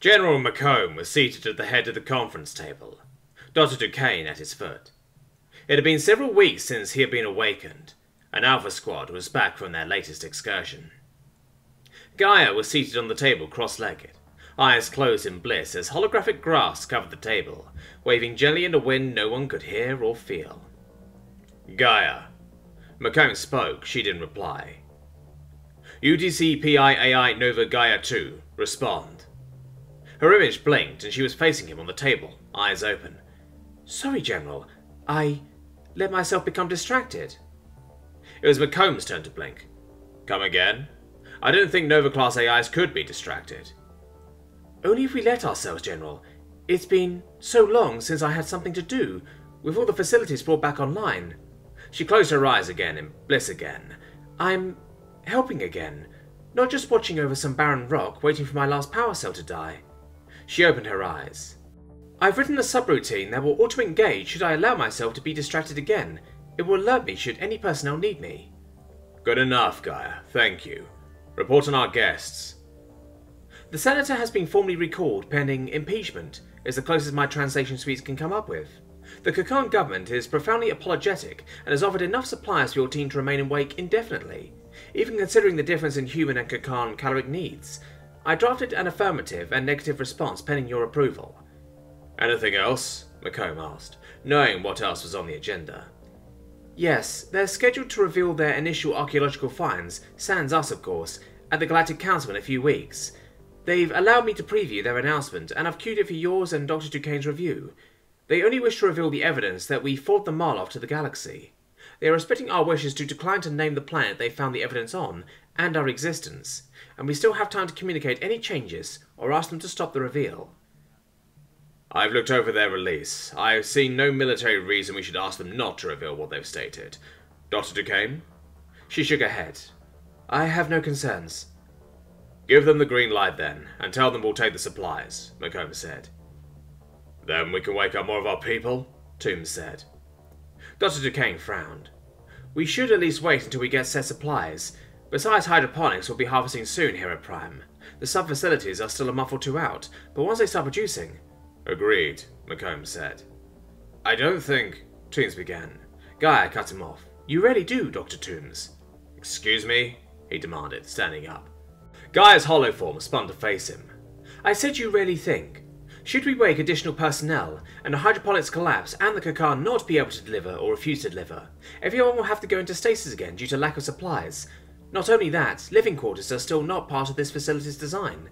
General Macomb was seated at the head of the conference table, Dr. Duquesne at his foot. It had been several weeks since he had been awakened, and Alpha Squad was back from their latest excursion. Gaia was seated on the table cross-legged, eyes closed in bliss as holographic grass covered the table, waving jelly in a wind no one could hear or feel. Gaia. Macomb spoke, she didn't reply. UTC PIAI Nova Gaia 2, respond. Her image blinked and she was facing him on the table, eyes open. Sorry, General. I let myself become distracted. It was McComb's turn to blink. Come again? I didn't think Nova class AIs could be distracted. Only if we let ourselves, General. It's been so long since I had something to do, with all the facilities brought back online. She closed her eyes again in bliss again. I'm helping again, not just watching over some barren rock waiting for my last power cell to die. She opened her eyes. I've written a subroutine that will auto-engage should I allow myself to be distracted again. It will alert me should any personnel need me. Good enough, Gaia. Thank you. Report on our guests. The senator has been formally recalled pending impeachment, is the closest my translation suites can come up with. The Kakan government is profoundly apologetic and has offered enough supplies for your team to remain awake indefinitely, even considering the difference in human and Kakan caloric needs. I drafted an affirmative and negative response pending your approval. Anything else? McComb asked, knowing what else was on the agenda. Yes, they're scheduled to reveal their initial archaeological finds, sans us of course, at the Galactic Council in a few weeks. They've allowed me to preview their announcement, and I've queued it for yours and Dr. Duquesne's review. They only wish to reveal the evidence that we fought the Marlow to the galaxy. They are respecting our wishes to decline to name the planet they found the evidence on, and our existence, and we still have time to communicate any changes or ask them to stop the reveal. I've looked over their release. I've seen no military reason we should ask them not to reveal what they've stated. Dr. Duquesne? She shook her head. I have no concerns. Give them the green light then, and tell them we'll take the supplies, McComb said. Then we can wake up more of our people, Toombs said. Dr. Duquesne frowned. We should at least wait until we get set supplies. Besides hydroponics, we'll be harvesting soon here at Prime. The sub-facilities are still a month or two out, but once they start producing... Agreed, McComb said. I don't think... Toombs began. Gaia cut him off. You really do, Dr. Toombs. Excuse me? He demanded, standing up. Gaia's hollow form spun to face him. I said you really think. Should we wake additional personnel, and the hydroponics collapse and the Kakan not be able to deliver or refuse to deliver, everyone will have to go into stasis again due to lack of supplies. Not only that, living quarters are still not part of this facility's design.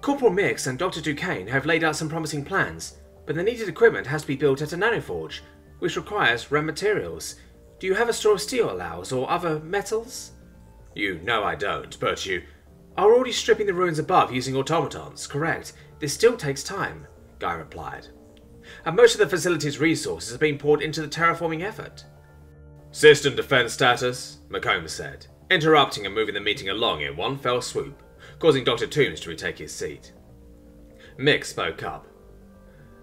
Corporal Mix and Dr. Duquesne have laid out some promising plans, but the needed equipment has to be built at a nanoforge, which requires rare materials. Do you have a store of steel alloys or other metals? You know I don't, but you are already stripping the ruins above using automatons, correct? This still takes time, Gaia replied. And most of the facility's resources are being poured into the terraforming effort. System defense status, McComb said, interrupting and moving the meeting along in one fell swoop, causing Dr. Toombs to retake his seat. Mick spoke up.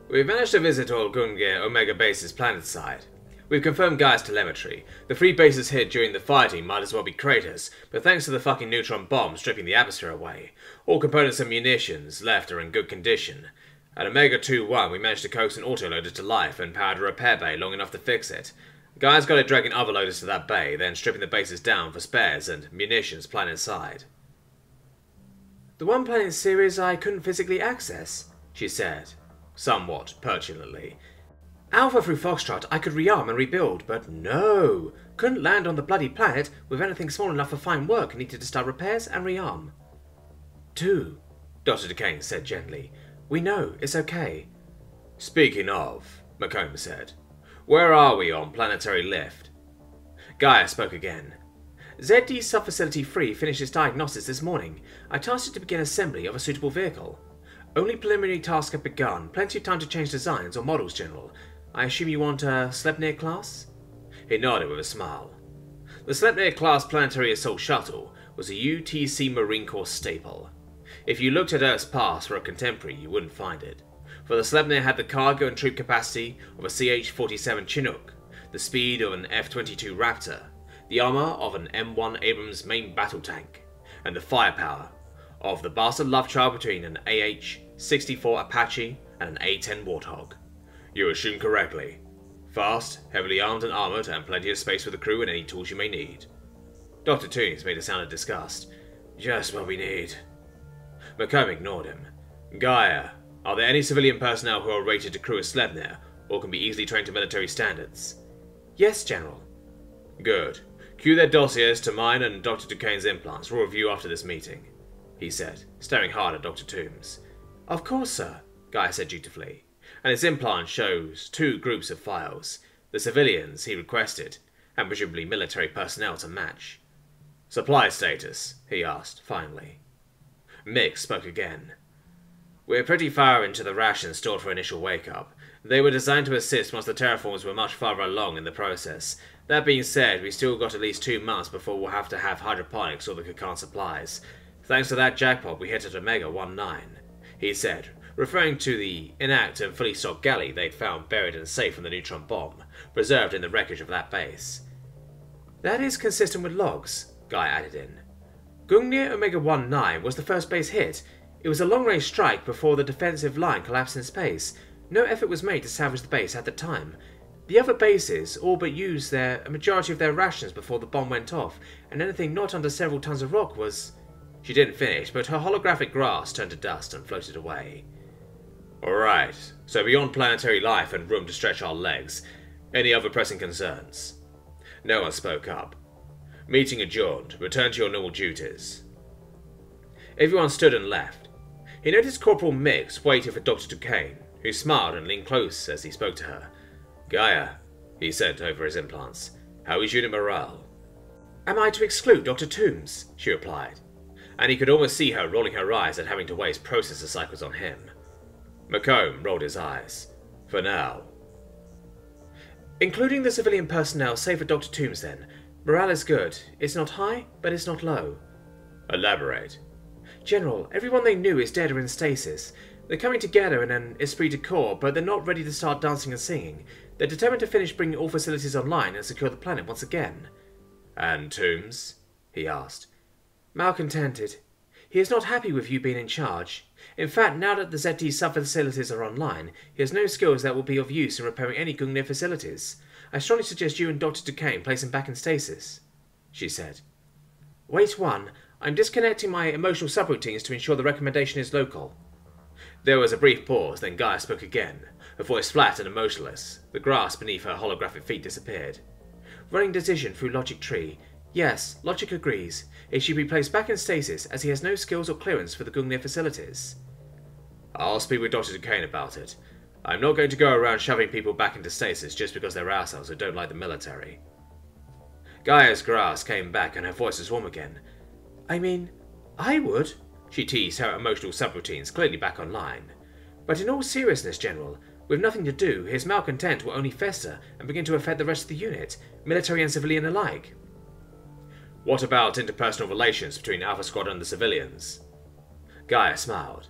We've managed to visit all Gungnir Omega bases planetside. We've confirmed Gaia's telemetry. The three bases hit during the fighting might as well be craters, but thanks to the fucking neutron bomb stripping the atmosphere away, all components and munitions left are in good condition. At Omega 2-1, we managed to coax an autoloader to life and powered a repair bay long enough to fix it. Gaia's got it dragging other loaders to that bay, then stripping the bases down for spares and munitions planet side. The one planet series I couldn't physically access, she said, somewhat petulantly. Alpha through Foxtrot I could rearm and rebuild, but no! Couldn't land on the bloody planet with anything small enough for fine work needed to start repairs and rearm. Two, Dr. Duquesne said gently. We know, it's okay. Speaking of, Macomb said, where are we on planetary lift? Gaia spoke again. ZD Subfacility 3 finished its diagnosis this morning. I tasked it to begin assembly of a suitable vehicle. Only preliminary tasks have begun, plenty of time to change designs or models, General. I assume you want a Sleipnir class? He nodded with a smile. The Sleipnir class planetary assault shuttle was a UTC Marine Corps staple. If you looked at Earth's past for a contemporary, you wouldn't find it. For the Sleipnir had the cargo and troop capacity of a CH-47 Chinook, the speed of an F-22 Raptor, the armor of an M1 Abrams main battle tank, and the firepower of the bastard love child between an AH 64 Apache, and an A-10 Warthog. You assume correctly. Fast, heavily armed and armored, and plenty of space for the crew and any tools you may need. Dr. Toombs made a sound of disgust. Just what we need. McComb ignored him. Gaia, are there any civilian personnel who are rated to crew a Sleipnir, or can be easily trained to military standards? Yes, General. Good. Cue their dossiers to mine and Dr. Duquesne's implants for review after this meeting, he said, staring hard at Dr. Toombs. Of course, sir, Gaia said dutifully, and his implant shows two groups of files, the civilians he requested, and presumably military personnel to match. Supply status, he asked, finally. Mick spoke again. We're pretty far into the rations stored for initial wake-up. They were designed to assist once the terraforms were much farther along in the process. That being said, we still got at least two months before we'll have to have hydroponics or the Kakan supplies. Thanks to that jackpot, we hit at Omega 1-9, he said, referring to the inactive and fully stocked galley they'd found buried and safe from the neutron bomb, preserved in the wreckage of that base. That is consistent with logs, Gaia added in. Gungnir Omega 1-9 was the first base hit. It was a long-range strike before the defensive line collapsed in space. No effort was made to salvage the base at the time. The other bases all but used their a majority of their rations before the bomb went off, and anything not under several tons of rock was... She didn't finish, but her holographic grass turned to dust and floated away. Alright, so beyond planetary lift and room to stretch our legs, any other pressing concerns? No one spoke up. Meeting adjourned. Return to your normal duties. Everyone stood and left. He noticed Corporal Mix waiting for Dr. Duquesne, who smiled and leaned close as he spoke to her. Gaia, he said over his implants, how is unit morale? Am I to exclude Dr. Toombs? she replied, and he could almost see her rolling her eyes at having to waste processor cycles on him. Macomb rolled his eyes. For now. Including the civilian personnel, save for Dr. Toombs then, morale is good. It's not high, but it's not low. Elaborate. General, everyone they knew is dead or in stasis. They're coming together in an esprit de corps, but they're not ready to start dancing and singing. They're determined to finish bringing all facilities online and secure the planet once again. And Toombs? he asked. Malcontented. He is not happy with you being in charge. In fact, now that the ZT sub-facilities are online, he has no skills that will be of use in repairing any Gungnir facilities. I strongly suggest you and Dr. Duquesne place him back in stasis, she said. Wait one, I'm disconnecting my emotional subroutines to ensure the recommendation is local. There was a brief pause, then Gaia spoke again, her voice flat and emotionless. The grass beneath her holographic feet disappeared. Running decision through logic tree. Yes, logic agrees. It should be placed back in stasis as he has no skills or clearance for the Gungnir facilities. I'll speak with Dr. Duquesne about it. I'm not going to go around shoving people back into stasis just because they're assholes who don't like the military. Gaia's grass came back and her voice was warm again. I mean, I would, she teased her emotional subroutines clearly back online. But in all seriousness, General, with nothing to do, his malcontent will only fester and begin to affect the rest of the unit, military and civilian alike. What about interpersonal relations between Alpha Squad and the civilians? Gaia smiled.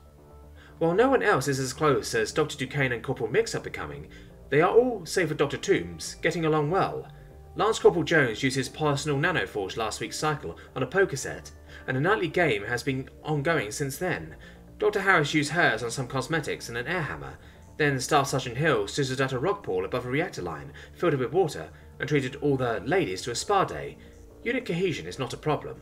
While no one else is as close as Dr. Duquesne and Corporal Mix are becoming, they are all, save for Dr. Toombs, getting along well. Lance Corporal Jones used his personal nanoforge last week's cycle on a poker set, and a nightly game has been ongoing since then. Dr. Harris used hers on some cosmetics and an air hammer. Then Staff Sergeant Hill stood at a rock pool above a reactor line, filled it with water, and treated all the ladies to a spa day. Unit cohesion is not a problem.